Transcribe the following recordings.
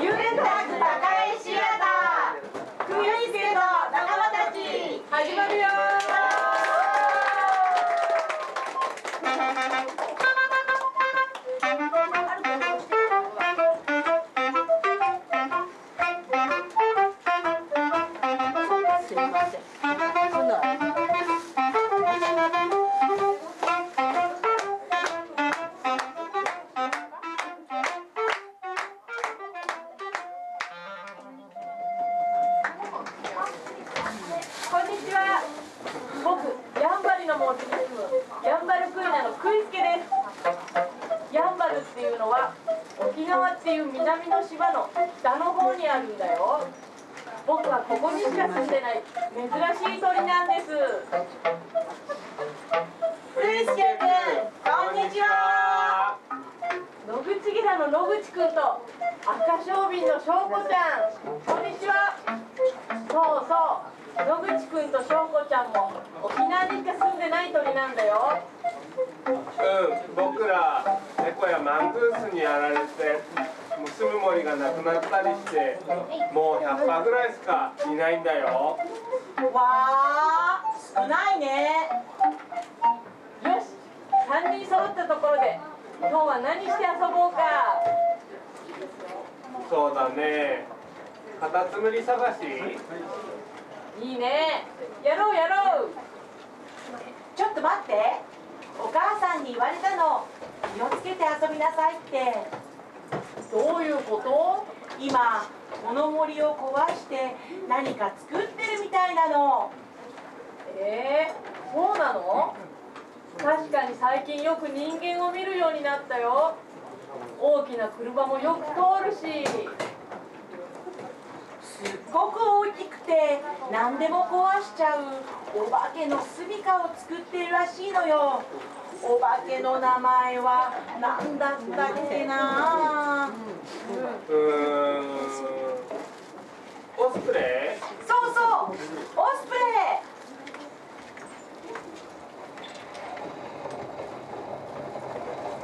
ユータのは沖縄っていう南の島の北の方にあるんだよ。僕はここにしか住んでない。珍しい鳥なんです。クイスケ君こんにちは。野口ゲラの野口くんと赤小瓶の翔子ちゃん。こんにちは。そうそう。野口くんと翔子ちゃんも沖縄にしか住んでない鳥なんだよ。うん、僕ら猫やマングースにやられてもう住む森がなくなったりしてもう100羽ぐらいしかいないんだよ。わあ少ないね。よし3人揃ったところで今日は何して遊ぼうか。そうだね。カタツムリ探し。いいね。やろうやろう。ちょっと待って。お母さんに言われたの気をつけて遊びなさいって。どういうこと？今この森を壊して何か作ってるみたいなの。えー、そうなの？確かに最近よく人間を見るようになったよ。大きな車もよく通るし。ごく大きくて何でも壊しちゃうお化けの住みかを作ってるらしいのよ。お化けの名前は何だったっけな。うオスプレイ？そうそうオスプレ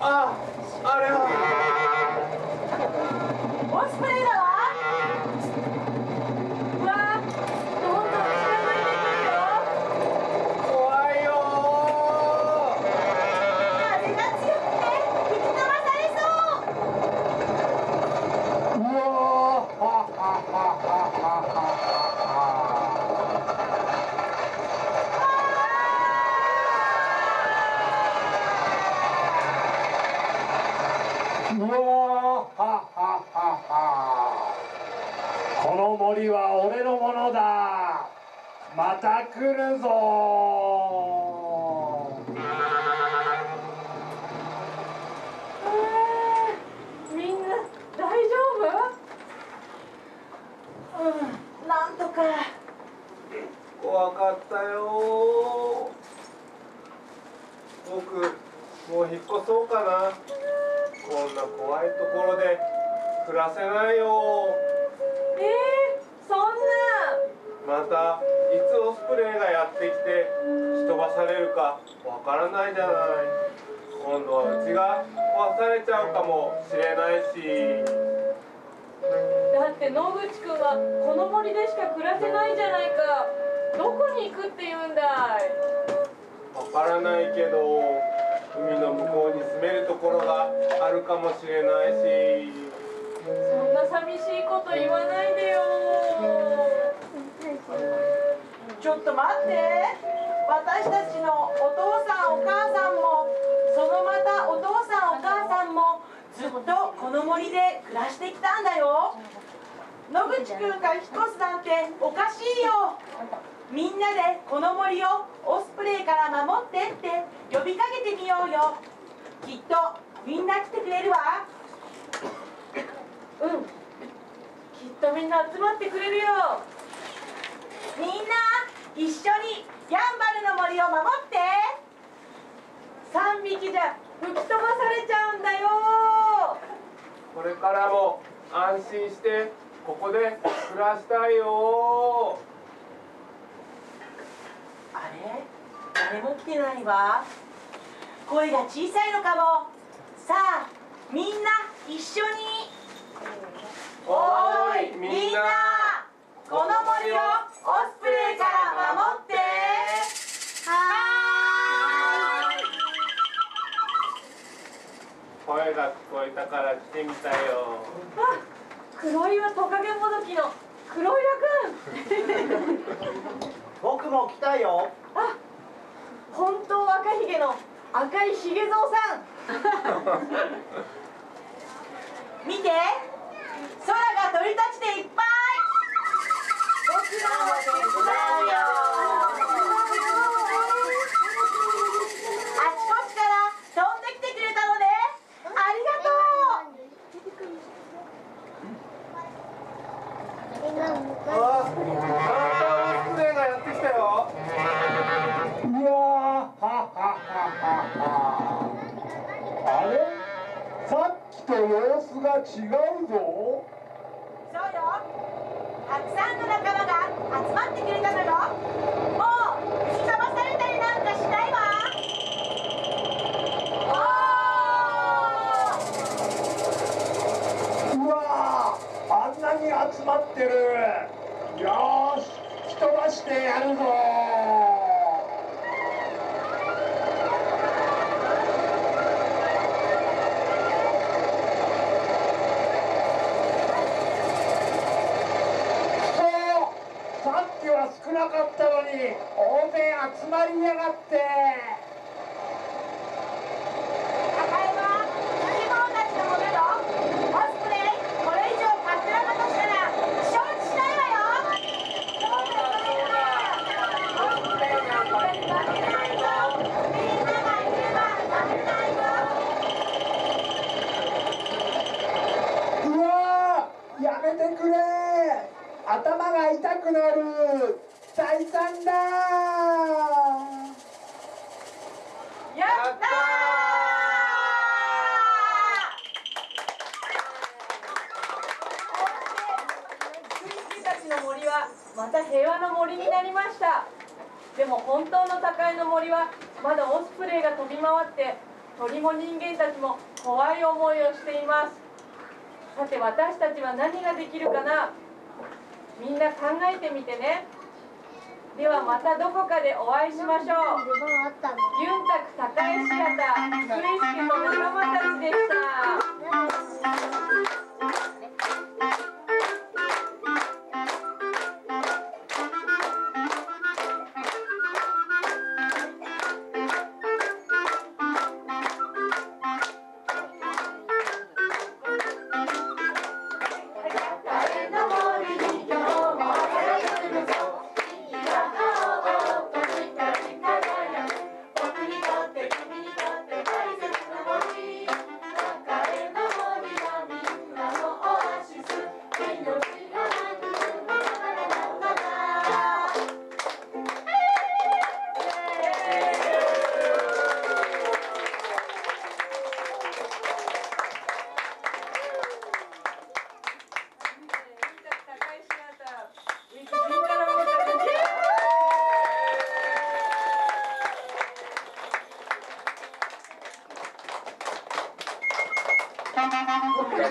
ああれは。イオスプレイだこの森は俺のものだ。また来るぞ。みんな大丈夫？うんなんとか。怖かったよ。僕もう引っ越そうかな。こんな怖いところで暮らせないよまたいつオスプレイがやってきて吹き飛ばされるかわからないじゃない。今度はうちが壊されちゃうかもしれないし。だって野口くんはこの森でしか暮らせないじゃないか。どこに行くって言うんだい。わからないけど海の向こうに住めるところがあるかもしれないし。そんな寂しいこと言わないっと待って。私たちのお父さんお母さんもそのまたお父さんお母さんもずっとこの森で暮らしてきたんだよ。野口くんが引っ越すなんておかしいよ。みんなでこの森をオスプレイから守ってって呼びかけてみようよ。きっとみんな来てくれるわ。うん。きっとみんな集まってくれるよ。みんな一緒にやんばるの森を守って。3匹じゃ吹き飛ばされちゃうんだよ。これからも安心してここで暮らしたいよ。あれ？誰も来てないわ。声が小さいのかも。さあみんな一緒に。おーいみんな。この森を。オスプレイから守って。は声が聞こえたから来てみたよ。ーいあ黒岩トカゲもどきの。黒岩くん。僕も来たよ。あ本当赤ひげの。赤いひげぞうさん。見て。空が鳥たちでいっぱいあれ？さっきと様子が違うぞ。そうよ。たくさんの仲間が集まってくれたのよ。もう飛ばされたりなんかしないわ。うわーあんなに集まってる。よーし吹き飛ばしてやるぞそうさっきは少なかったのに大勢集まりやがって高山生き物たちのものよオスプレイこれ以上勝手なことしたら承知しないわよそうだそうだオスプレイなんかに負けないぞみんながいれば負けないぞうわーやめてくれ頭が痛くなる財産だやったー羊たちの森はまた平和の森になりました。でも本当の高いの森はまだオスプレイが飛び回って鳥も人間たちも怖い思いをしています。さて私たちは何ができるかな？みんな考えてみてね。ではまたどこかでお会いしましょう。ユンタク高江シアタークリスケと仲間たちでした。最